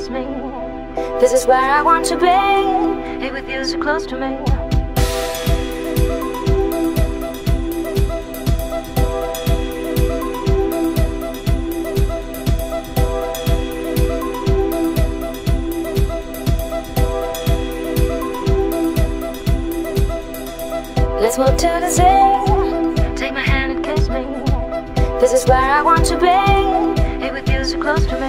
kiss me. This is where I want to be. Here with you so close to me. Let's walk to the sea. Take my hand and kiss me. This is where I want to be. Here with you so close to me.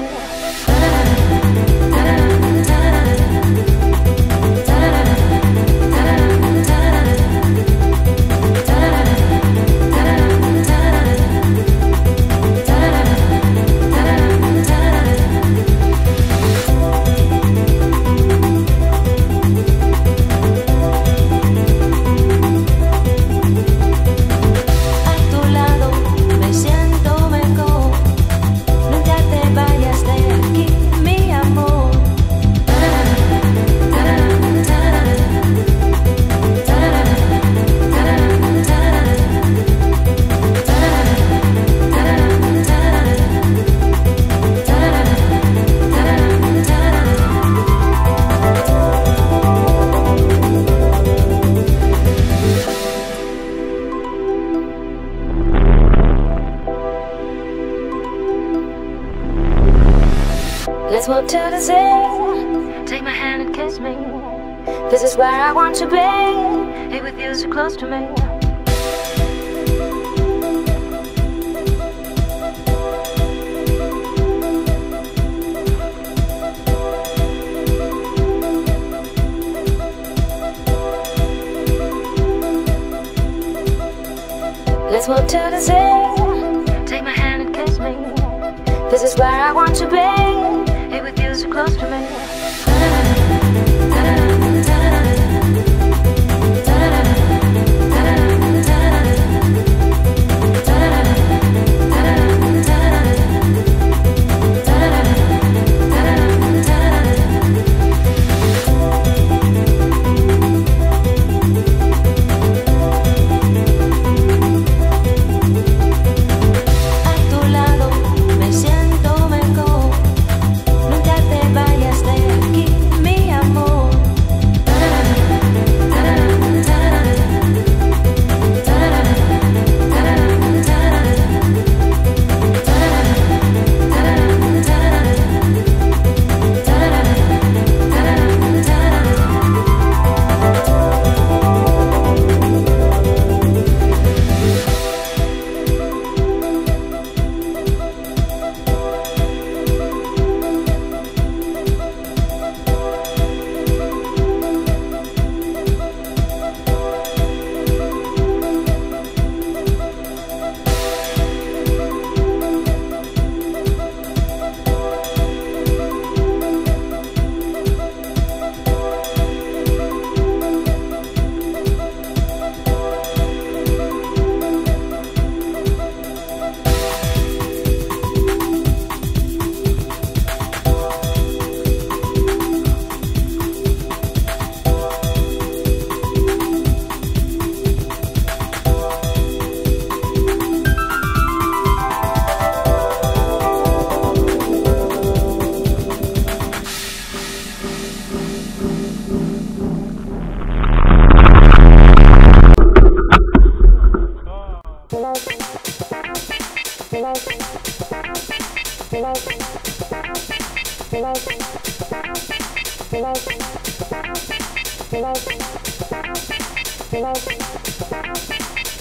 Let's walk to the sea. Take my hand and kiss me. This is where I want to be. Here with you so close to me.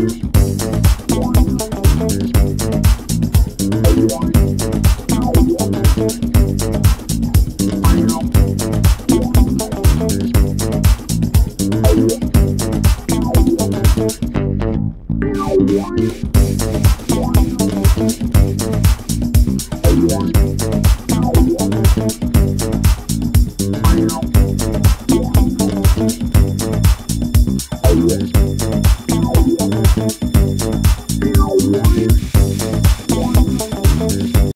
Thank you.